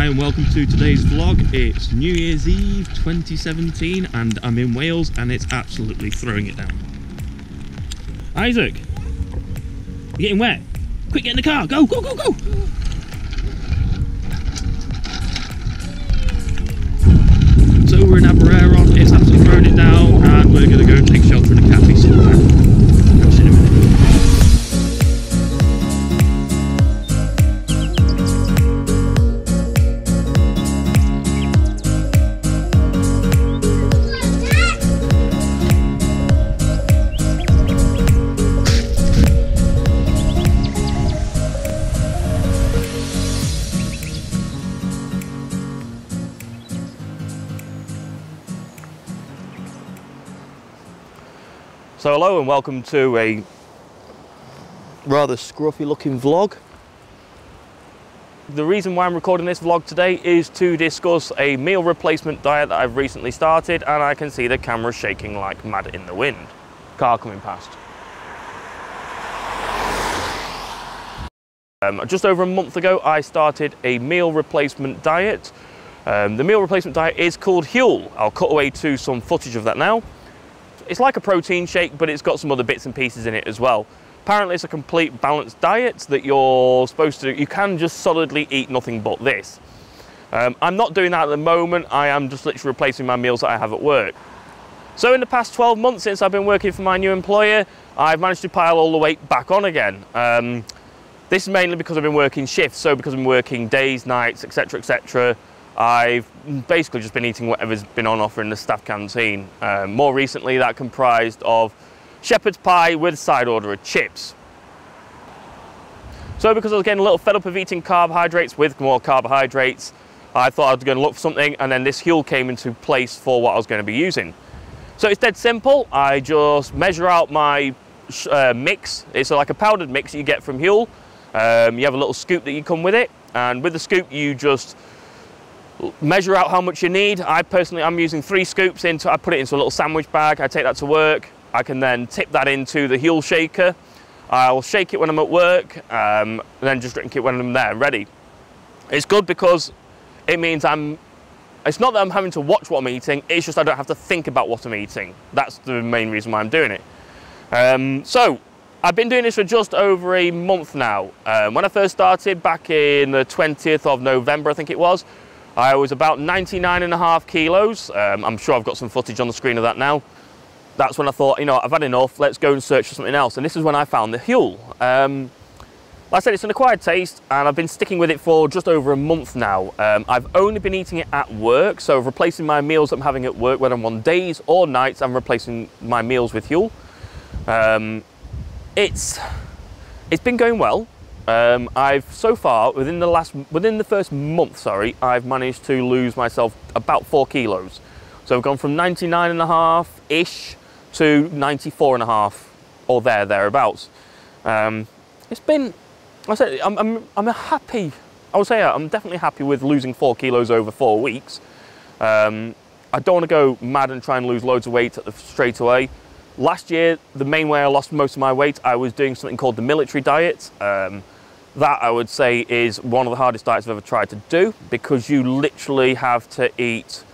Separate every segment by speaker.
Speaker 1: Hi and welcome to today's vlog. It's New Year's Eve 2017 and I'm in Wales and it's absolutely throwing it down. Isaac, you're getting wet. Quick, get in the car. Go, go, go, go. So we're in Aberaeron. It's absolutely throwing it down and we're going to go So hello and welcome to a rather scruffy looking vlog. The reason why I'm recording this vlog today is to discuss a meal replacement diet that I've recently started and I can see the camera shaking like mad in the wind. Car coming past. Um, just over a month ago I started a meal replacement diet. Um, the meal replacement diet is called Huel. I'll cut away to some footage of that now. It's like a protein shake, but it's got some other bits and pieces in it as well. Apparently it's a complete balanced diet that you're supposed to, you can just solidly eat nothing but this. Um, I'm not doing that at the moment. I am just literally replacing my meals that I have at work. So in the past 12 months since I've been working for my new employer, I've managed to pile all the weight back on again. Um, this is mainly because I've been working shifts, so because I'm working days, nights, etc, etc. I've basically just been eating whatever's been on offer in the staff canteen. Um, more recently, that comprised of shepherd's pie with side order of chips. So because I was getting a little fed up of eating carbohydrates with more carbohydrates, I thought I was going to look for something, and then this Huel came into place for what I was going to be using. So it's dead simple. I just measure out my uh, mix. It's like a powdered mix that you get from Huel. Um, you have a little scoop that you come with it, and with the scoop you just measure out how much you need. I personally, I'm using three scoops into, I put it into a little sandwich bag. I take that to work. I can then tip that into the Huel shaker. I'll shake it when I'm at work, um, and then just drink it when I'm there, ready. It's good because it means I'm, it's not that I'm having to watch what I'm eating, it's just I don't have to think about what I'm eating. That's the main reason why I'm doing it. Um, so, I've been doing this for just over a month now. Um, when I first started back in the 20th of November, I think it was, I was about 99 and a half kilos. Um, I'm sure I've got some footage on the screen of that now. That's when I thought, you know, I've had enough, let's go and search for something else. And this is when I found the Huel. Um, like I said, it's an acquired taste and I've been sticking with it for just over a month now. Um, I've only been eating it at work, so replacing my meals I'm having at work, whether I'm on days or nights, I'm replacing my meals with Huel. Um, it's, it's been going well. Um, I've so far within the last within the first month, sorry, I've managed to lose myself about four kilos. So I've gone from 99 and a half ish to 94 and a half or there thereabouts. Um, it's been, I said, I'm, I'm, I'm happy. I would say I'm definitely happy with losing four kilos over four weeks. Um, I don't want to go mad and try and lose loads of weight straight away. Last year, the main way I lost most of my weight, I was doing something called the military diet. Um, that I would say is one of the hardest diets I've ever tried to do because you literally have to eat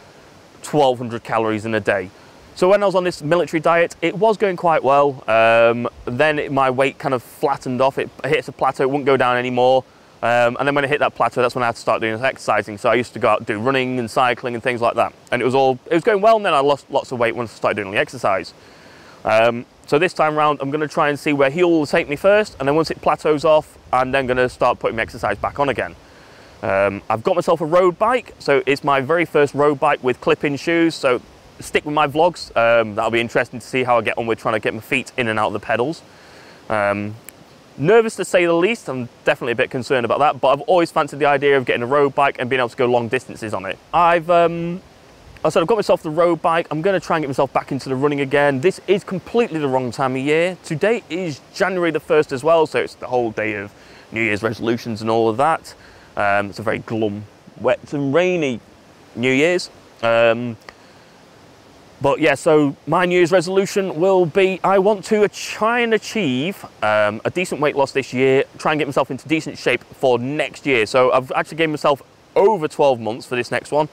Speaker 1: 1200 calories in a day. So when I was on this military diet, it was going quite well. Um, then it, my weight kind of flattened off. It hits a plateau, it wouldn't go down anymore. Um, and then when I hit that plateau, that's when I had to start doing exercising. So I used to go out do running and cycling and things like that. And it was all, it was going well. And then I lost lots of weight once I started doing the exercise. Um, so this time round, I'm going to try and see where Huel will take me first, and then once it plateaus off, I'm then going to start putting my exercise back on again. Um, I've got myself a road bike, so it's my very first road bike with clip-in shoes. So stick with my vlogs. Um, that'll be interesting to see how I get on with trying to get my feet in and out of the pedals. Um, nervous to say the least. I'm definitely a bit concerned about that, but I've always fancied the idea of getting a road bike and being able to go long distances on it. I've um, I said I've got myself the road bike. I'm going to try and get myself back into the running again. This is completely the wrong time of year. Today is January the 1st as well, so it's the whole day of New Year's resolutions and all of that. Um, it's a very glum, wet and rainy New Year's. Um, but yeah, so my New Year's resolution will be I want to try and achieve um, a decent weight loss this year, try and get myself into decent shape for next year. So I've actually given myself over 12 months for this next one,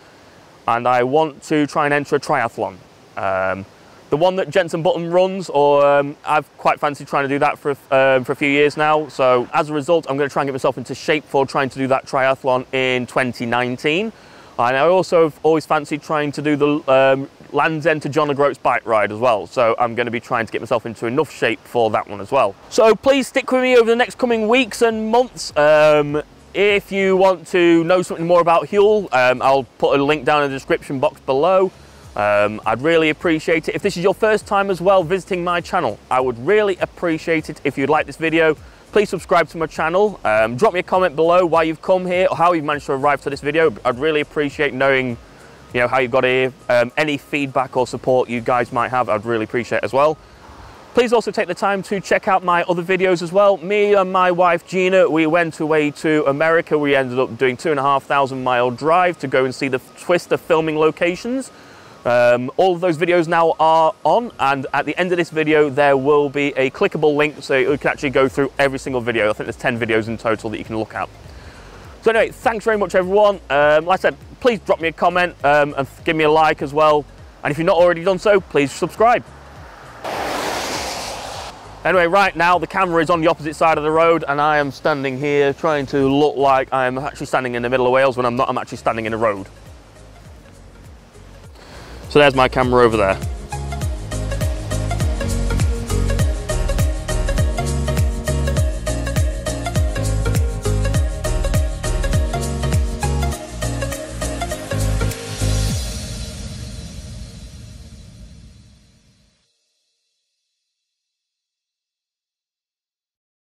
Speaker 1: and I want to try and enter a triathlon. Um, the one that Jenson Button runs, or um, I've quite fancied trying to do that for, um, for a few years now. So as a result, I'm going to try and get myself into shape for trying to do that triathlon in 2019. And I also have always fancied trying to do the um, Land's End to John O'Groats bike ride as well. So I'm going to be trying to get myself into enough shape for that one as well. So please stick with me over the next coming weeks and months. Um, if you want to know something more about Huel, um, I'll put a link down in the description box below. Um, I'd really appreciate it. If this is your first time as well visiting my channel, I would really appreciate it if you'd like this video. Please subscribe to my channel. Um, drop me a comment below why you've come here or how you've managed to arrive to this video. I'd really appreciate knowing you know, how you got here. Um, any feedback or support you guys might have, I'd really appreciate as well. Please also take the time to check out my other videos as well. Me and my wife Gina, we went away to America. We ended up doing two and a half thousand mile drive to go and see the Twister filming locations. Um, all of those videos now are on and at the end of this video there will be a clickable link so you can actually go through every single video. I think there's 10 videos in total that you can look at. So anyway, thanks very much everyone. Um, like I said, please drop me a comment um, and give me a like as well. And if you've not already done so, please subscribe. Anyway, right now the camera is on the opposite side of the road and I am standing here trying to look like I'm actually standing in the middle of Wales when I'm not, I'm actually standing in a road. So there's my camera over there.